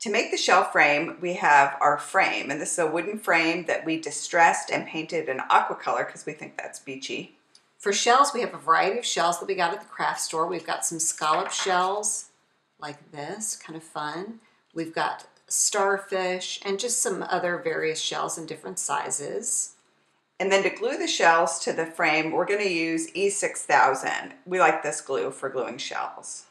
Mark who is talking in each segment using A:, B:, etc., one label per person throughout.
A: To make the shell frame, we have our frame, and this is a wooden frame that we distressed and painted in aqua color because we think that's beachy.
B: For shells, we have a variety of shells that we got at the craft store. We've got some scallop shells like this, kind of fun. We've got starfish and just some other various shells in different sizes.
A: And then to glue the shells to the frame, we're going to use E6000. We like this glue for gluing shells.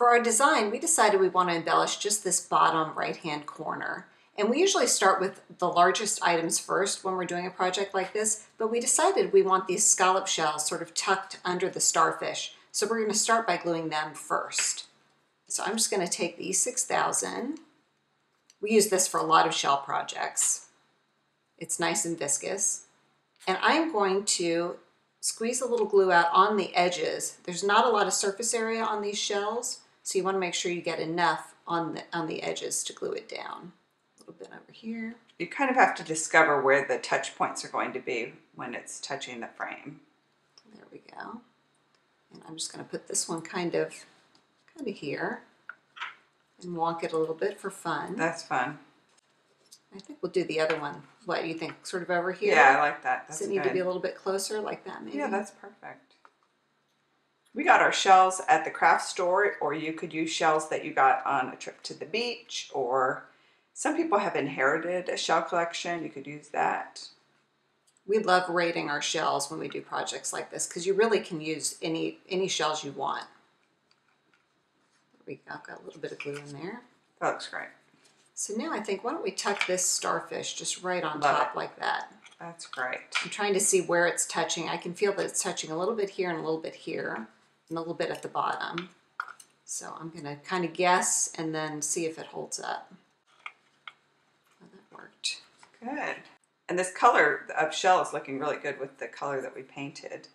B: For our design, we decided we want to embellish just this bottom right-hand corner. And we usually start with the largest items first when we're doing a project like this, but we decided we want these scallop shells sort of tucked under the starfish. So we're going to start by gluing them first. So I'm just going to take the E6000. We use this for a lot of shell projects. It's nice and viscous. And I'm going to squeeze a little glue out on the edges. There's not a lot of surface area on these shells, so you want to make sure you get enough on the, on the edges to glue it down. A little bit over here.
A: You kind of have to discover where the touch points are going to be when it's touching the frame.
B: There we go. And I'm just going to put this one kind of, kind of here and wonk it a little bit for fun.
A: That's fun.
B: I think we'll do the other one. What, do you think sort of over here?
A: Yeah, I like that. That's
B: Does it need
A: good.
B: to be a little bit closer like that maybe?
A: Yeah, that's perfect. We got our shells at the craft store, or you could use shells that you got on a trip to the beach, or some people have inherited a shell collection. You could use that.
B: We love rating our shells when we do projects like this because you really can use any any shells you want. There we go, got a little bit of glue in there.
A: That looks great.
B: So now I think, why don't we tuck this starfish just right on
A: Love
B: top
A: it.
B: like that.
A: That's great.
B: I'm trying to see where it's touching. I can feel that it's touching a little bit here and a little bit here a little bit at the bottom. So I'm gonna kind of guess and then see if it holds up. Oh, that worked.
A: Good. And this color of shell is looking really good with the color that we painted.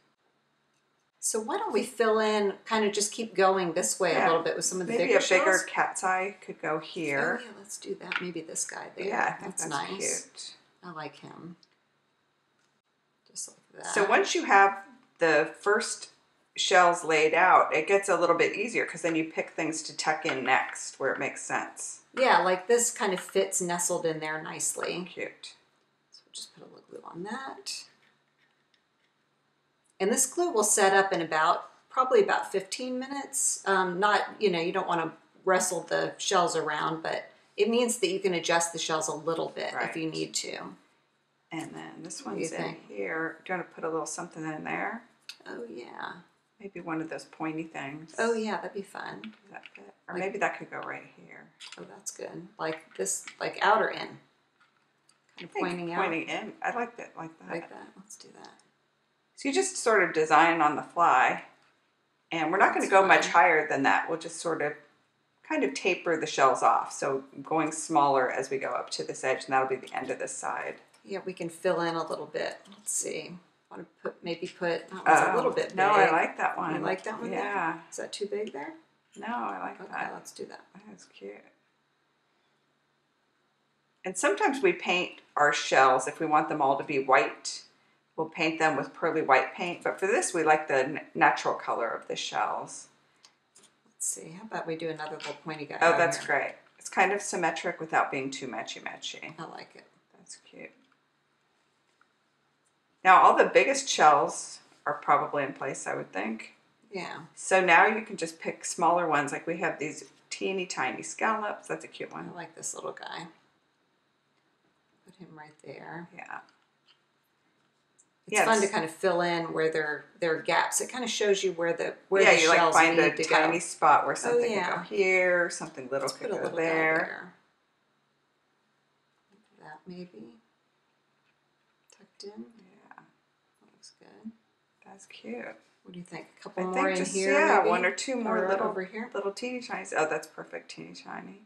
B: So why don't we fill in, kind of just keep going this way
A: Yeah.
B: a little bit with some of the
A: Maybe
B: bigger
A: a bigger
B: shells?
A: cat's eye could go
B: Oh,
A: here.
B: yeah, let's do that. Maybe this guy there.
A: yeah, I think
B: that's,
A: that's,
B: nice.
A: cute.
B: I like him. Just like that.
A: So once you have the first shells laid out, it gets a little bit easier because then you pick things to tuck in next where it makes sense.
B: yeah, like this kind of fits nestled in there nicely.
A: Cute.
B: So we'll just put a little glue on that. And this glue will set up in about probably about 15 minutes. Um, not, you know, you don't want to wrestle the shells around, but it means that you can adjust the shells a little bit if you need to.
A: And then this
B: What do you
A: one's in
B: think?
A: here. Do you want to put a little something in there?
B: Oh yeah.
A: Maybe one of those pointy things.
B: Oh yeah, that'd be fun.
A: That fit? Or
B: Like-
A: maybe that could go right here.
B: Oh, that's good. Like this, like outer in? Kind of
A: I think
B: pointing out.
A: Pointing in. I like that like that.
B: Like that. Let's do that.
A: So you just sort of design on the fly. And we're not going to
B: That's
A: go much
B: fine.
A: higher than that. We'll just sort of kind of taper the shells off. So going smaller as we go up to this edge, and that'll be the end of this side.
B: Yeah, we can fill in a little bit. Let's see. Want to put maybe put that one's a
A: Oh,
B: little bit big.
A: No, I like that one.
B: You like that one? there?
A: Yeah.
B: Is that too big there?
A: No, I like
B: Okay,
A: that.
B: let's do that.
A: That's cute. And sometimes we paint our shells if we want them all to be white. We'll paint them with pearly white paint, but for this we like the natural color of the shells.
B: Let's see. How about we do another little pointy guy?
A: Oh, that's
B: here?
A: great. It's kind of symmetric without being too matchy matchy.
B: I like it.
A: That's cute. Now all the biggest shells are probably in place, I would think.
B: Yeah.
A: So now you can just pick smaller ones, like we have these teeny tiny scallops. That's a cute one.
B: I like this little guy. Put him right there.
A: Yeah.
B: It's
A: Yes.
B: fun to kind of fill in where there there are gaps. It kind of shows you where the where
A: yeah,
B: the
A: you like
B: shells
A: find
B: need
A: a
B: to
A: tiny
B: go.
A: spot where oh, something
B: yeah.
A: could go here, something little
B: Let's
A: could go
B: little
A: there.
B: there. That maybe tucked in.
A: Yeah,
B: looks good.
A: that's cute.
B: What do you think? A
A: I
B: couple more
A: think
B: in
A: just
B: here?
A: yeah,
B: maybe?
A: one or two more
B: Or
A: little
B: over here.
A: little teeny tiny. Oh, that's perfect, teeny tiny.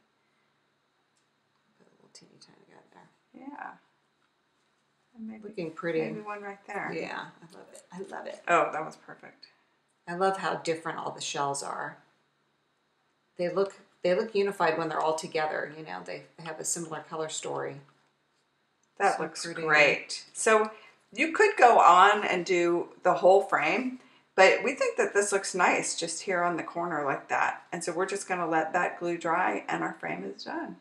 B: Put a little teeny tiny guy there.
A: Yeah. And maybe
B: Looking pretty.
A: maybe one right there.
B: Yeah, I love it. I love it.
A: Oh, that was perfect.
B: I love how different all the shells are. They look they look unified when they're all together. You know, they, they have a similar color story.
A: That
B: So
A: looks
B: pretty.
A: great. So you could go on and do the whole frame, But we think that this looks nice just here on the corner like that. And so we're just gonna let that glue dry and our frame is done.